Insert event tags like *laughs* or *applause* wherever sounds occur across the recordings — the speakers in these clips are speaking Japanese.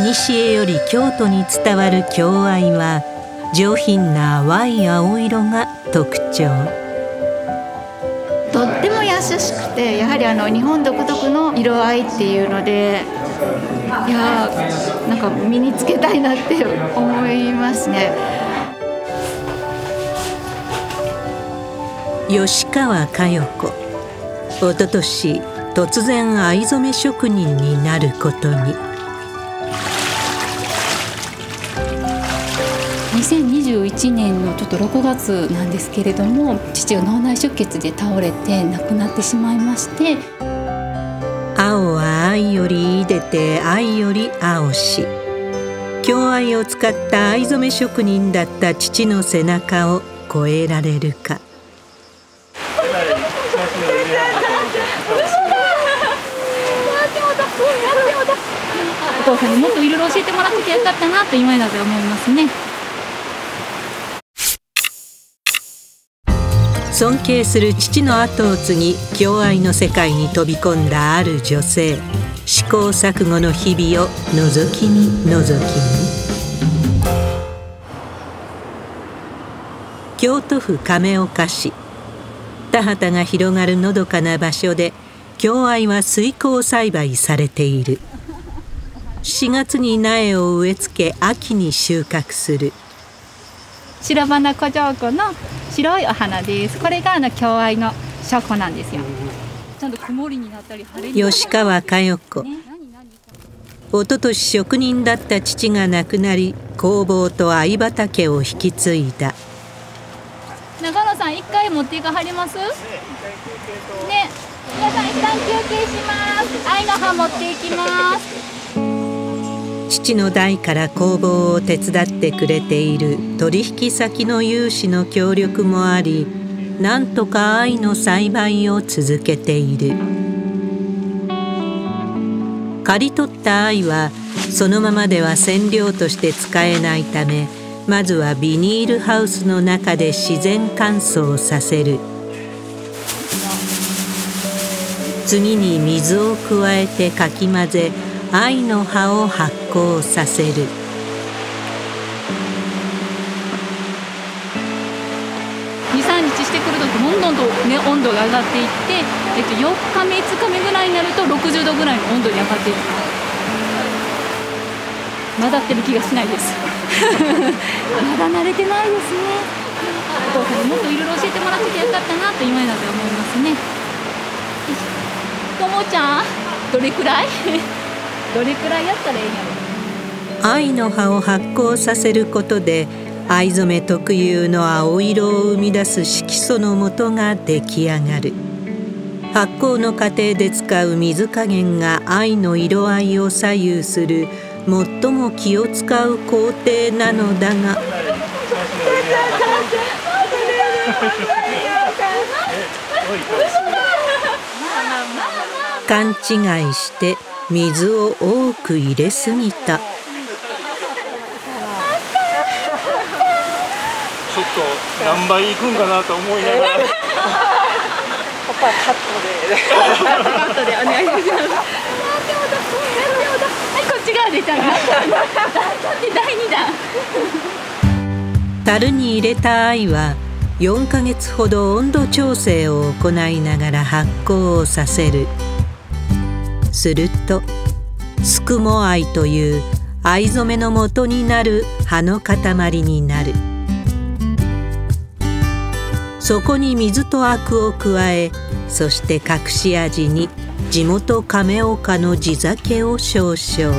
古より京都に伝わる京愛は上品な淡い青色が特徴。とっても優しくてやはりあの日本独特の色合いっていうのでいやなんか身につけたいなって思いますね。吉川佳代子。おととし突然藍染め職人になることに2021年のちょっと6月なんですけれども父が脳内出血で倒れて亡くなってしまいまして。青は愛よりいでて愛より青し。京愛を使った藍染め職人だった父の背中を越えられるか。お父さんにもっといろいろ教えてもらっててよかったなと今だと思いますね。尊敬する父の後を継ぎ京愛の世界に飛び込んだある女性。試行錯誤の日々を覗き見覗き見京都府亀岡市。田畑が広がるのどかな場所で京愛は水耕栽培されている。4月に苗を植え付け秋に収穫する。白花古城湖の白いお花です。これがあの京愛の証拠なんですよ。ちゃんと曇りになったり晴れに吉川佳代子。おととし職人だった父が亡くなり工房と藍畑を引き継いだ。長野さん一回持っていかはります？ね。皆さん一旦休憩します。愛の葉持っていきます父の代から工房を手伝ってくれている取引先の有志の協力もありなんとか愛の栽培を続けている。刈り取った愛はそのままでは染料として使えないためまずはビニールハウスの中で自然乾燥させる。次に水を加えてかき混ぜ愛の葉を発酵させる。23日してくるとどんどんと、ね、温度が上がっていって、えっと、4日目5日目ぐらいになると60度ぐらいの温度に上がっていきます混ざってる気がしないです。*laughs* まだ慣れてないですね。お父さんにもっといろいろ教えてもらっててよかったなと今になって思いますね。ともちゃんどれくらい？どれくらいやったらええんやろ？愛の葉を発酵させることで藍染め特有の青色を生み出す色素の素が出来上がる。発酵の過程で使う水加減が藍の色合いを左右する最も気を使う工程なのだが。*laughs* 勘違いして水を多く入れすぎた。ちょっと何倍いくんかなと思いながら。パパカットでカットでお願い。しますはい。こっち側でちゃん第2弾樽に入れた藍は4ヶ月ほど温度調整を行い。ながら発酵をさせる。すると、すくも藍という藍染めの元になる葉の塊になる。そこに水とアクを加え、そして隠し味に地元亀岡の地酒を少々。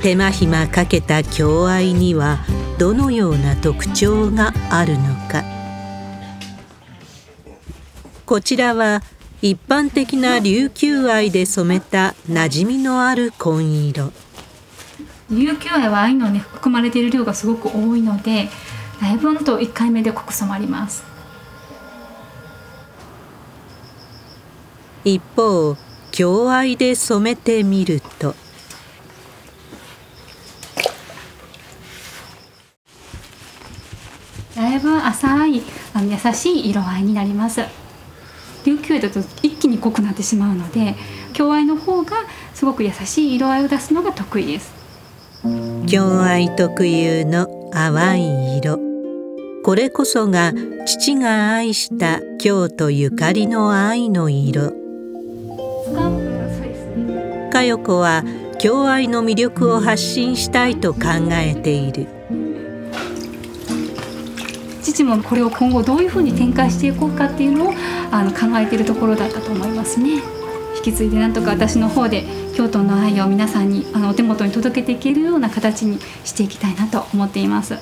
手間暇かけた京愛にはどのような特徴があるのか。こちらは一般的な琉球藍で染めた馴染みのある紺色。琉球藍は藍のね含まれている量がすごく多いのでだいぶと1回目で濃く染まります。一方京藍で染めてみると。だいぶ浅いあの優しい色合いになります琉球だと一気に濃くなってしまうので京愛の方がすごく優しい色合いを出すのが得意です。京愛特有の淡い色。これこそが父が愛した京都ゆかりの愛の色。佳代子は京愛の魅力を発信したいと考えている。父もこれを今後どういうふうに展開していこうかっていうのをあの考えているところだったと思いますね。引き継いでなんとか私の方で京都の愛を皆さんにあのお手元に届けていけるような形にしていきたいなと思っています。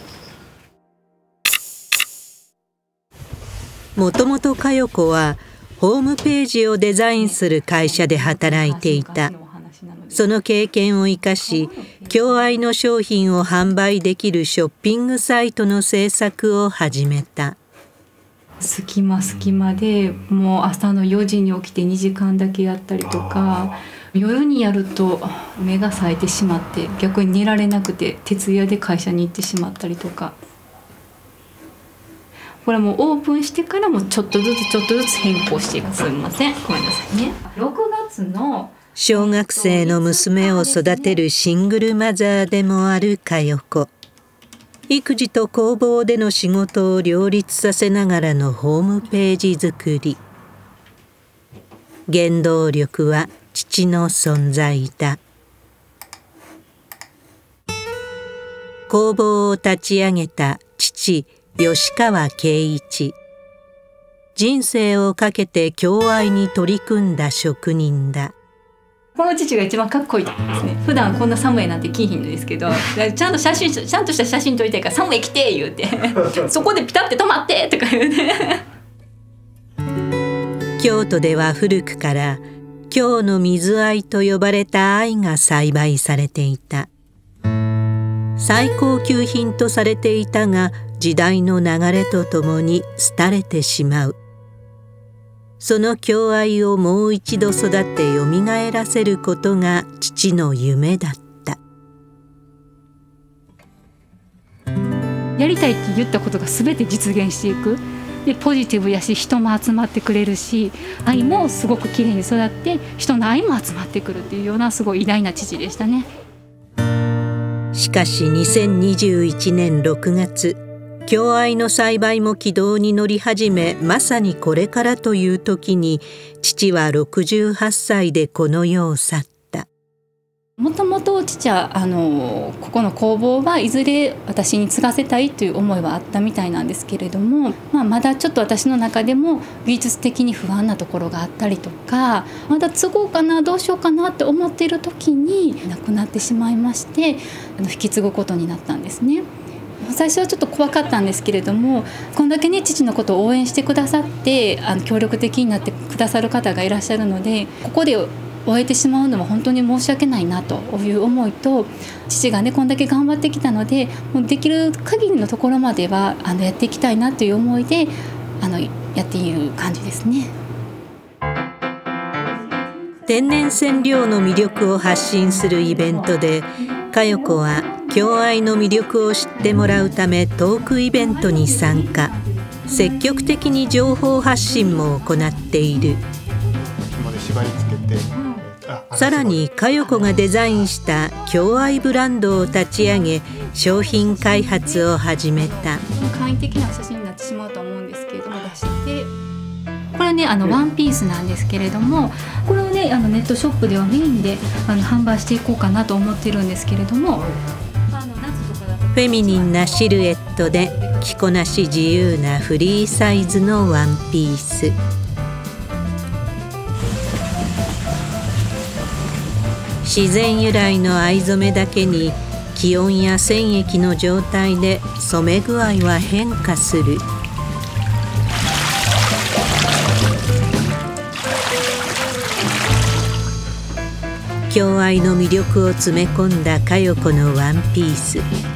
もともと佳代子はホームページをデザインする会社で働いていた。その経験を生かし、共愛の商品を販売できるショッピングサイトの制作を始めた。隙間隙間でもう朝の4時に起きて2時間だけやったりとか夜にやると目が冴えてしまって逆に寝られなくて徹夜で会社に行ってしまったりとか。これもうオープンしてからもちょっとずつちょっとずつ変更していく。すみません。ごめんなさいね。6月の小学生の娘を育てるシングルマザーでもある佳代子。育児と工房での仕事を両立させながらのホームページ作り。原動力は父の存在だ。工房を立ち上げた父、吉川圭一。人生をかけて共愛に取り組んだ職人だ。この父が一番かっこいいですね。普段こんな寒いなんて着ひんのですけどちゃんと写真ちゃんとした写真撮りたいから寒い来て言うて *laughs* そこでピタって止まってとか言うて。京都では古くから京の水愛と呼ばれた愛が栽培されていた。最高級品とされていたが時代の流れとともに廃れてしまうその共愛をもう一度育てよみがえらせることが父の夢だった。やりたいって言ったことが全て実現していく。でポジティブやし人も集まってくれるし愛もすごく綺麗に育って人の愛も集まってくるっていうようなすごい偉大な父でしたね。しかし2021年6月共愛の栽培も軌道に乗り始め、まさにこれからという時に、父は68歳でこの世を去った。もともと父はあのここの工房はいずれ私に継がせたいという思いはあったみたいなんですけれども、まあ、まだちょっと私の中でも技術的に不安なところがあったりとかまだ継ごうかなどうしようかなって思っている時に亡くなってしまいましてあの引き継ぐことになったんですね。最初はちょっと怖かったんですけれどもこんだけね父のことを応援してくださってあの協力的になってくださる方がいらっしゃるのでここで終えてしまうのは本当に申し訳ないなという思いと父がねこんだけ頑張ってきたのでもうできる限りのところまではあのやっていきたいなという思いであのやっている感じですね。天然染料の魅力を発信するイベントで佳代子は共愛の魅力を知ってもらうためトークイベントに参加。積極的に情報発信も行っている。さらに佳代子がデザインした共愛ブランドを立ち上げ商品開発を始めた。簡易的な写真になってしまうと思うんですけれども出して。これねあのワンピースなんですけれどもこれをねあのネットショップではメインであの販売していこうかなと思ってるんですけれどもフェミニンなシルエットで着こなし自由なフリーサイズのワンピース。自然由来の藍染めだけに気温や染液の状態で染め具合は変化する。共愛の魅力を詰め込んだ佳代子のワンピース。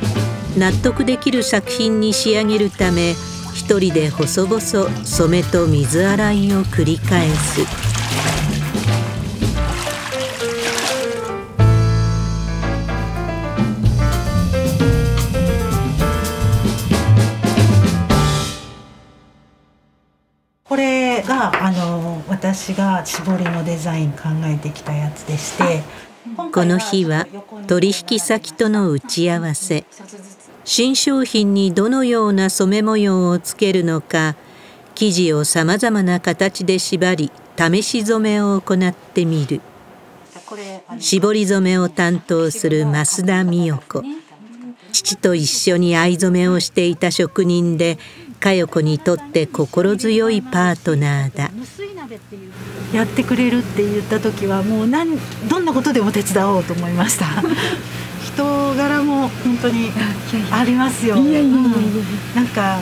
納得できる作品に仕上げるため一人で細々染めと水洗いを繰り返す。これがあの私が絞りのデザイン考えてきたやつでしてこの日は取引先との打ち合わせ新商品にどのような染め模様をつけるのか生地をさまざまな形で縛り試し染めを行ってみる。絞り染めを担当する増田美代子。父と一緒に藍染めをしていた職人で佳代子にとって心強いパートナーだ。やってくれるって言った時はもう何どんなことでも手伝おうと思いました。人柄も本当にありますよ、うん、なんか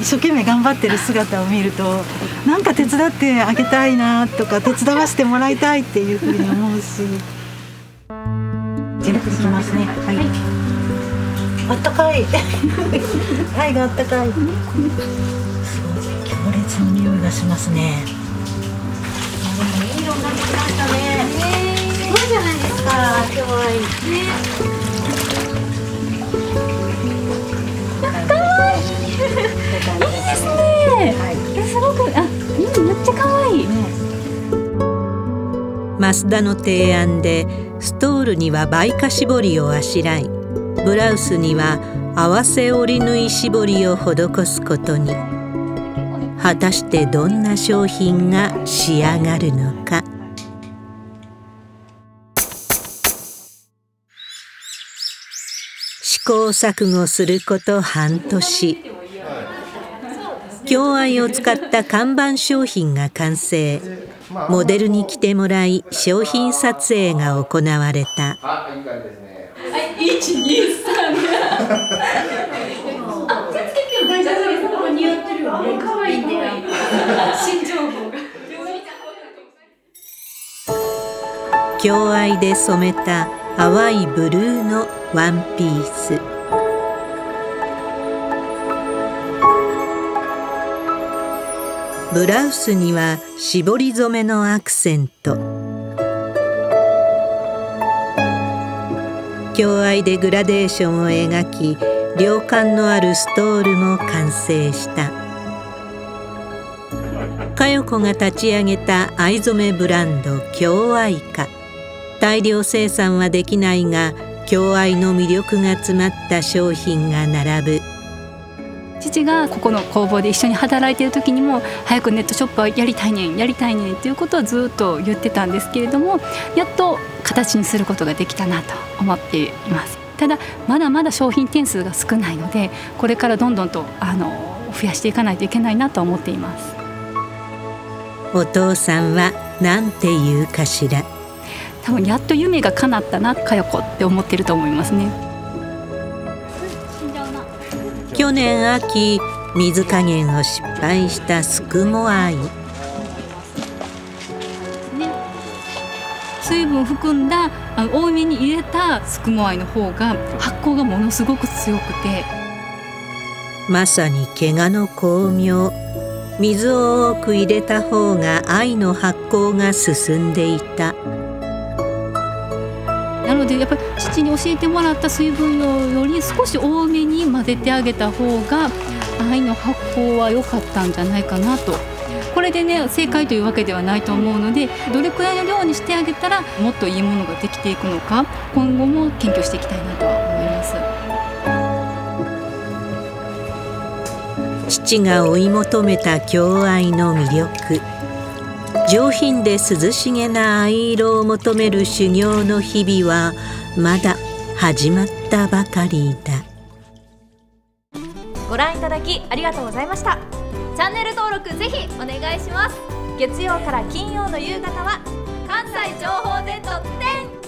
一生懸命頑張ってる姿を見るとなんか手伝ってあげたいなとか手伝わせてもらいたいっていうふうに思うし。全部いきますね。はい。あったかい。愛 *laughs* があったかい。すごい強烈な匂いがしますね。いい色になってきましたね。すごいじゃないですか。今日はいいね、はい、すごくあ、うん、めっちゃ可愛い。増田の提案でストールには倍花絞りをあしらいブラウスには合わせ織り縫い絞りを施すことに。果たしてどんな商品が仕上がるのか。行錯誤すること半年京愛を使った看板商品が完成。モデルに来てもらい、商品撮影が行われた。あ、いい感じですね。はい、1、2、3。あ、手つけても大丈夫です。ここ似合ってるよね。可愛いね。新情報が。京愛で染めた淡いブルーのワンピース。ブラウスには絞り染めのアクセント。共愛でグラデーションを描き量感のあるストールも完成した。佳代子が立ち上げた藍染めブランド共愛花。大量生産はできないが共愛の魅力が詰まった商品が並ぶ。父がここの工房で一緒に働いている時にも早くネットショップはやりたいねんやりたいねんっていうことをずっと言ってたんですけれどもやっと形にすることができたなと思っています。ただまだまだ商品点数が少ないのでこれからどんどんとあの増やしていかないといけないなと思っています。お父さんは何て言うかしら多分やっと夢が叶ったなかよこって思ってると思いますね。去年秋水加減を失敗したすくも藍水分含んだあの多めに入れたすくも藍の方が発酵がものすごく強くて。まさに怪我の巧妙。水を多く入れた方が藍の発酵が進んでいた。父に教えてもらった水分量より少し多めに混ぜてあげた方が愛の発酵は良かったんじゃないかなと。これでね正解というわけではないと思うのでどれくらいの量にしてあげたらもっといいものができていくのか今後も研究していきたいなとは思います。父が追い求めた共愛の魅力。上品で涼しげな藍色を求める修行の日々はまだ始まったばかりだ。ご覧いただきありがとうございました。チャンネル登録ぜひお願いします。月曜から金曜の夕方は関西情報 Z 10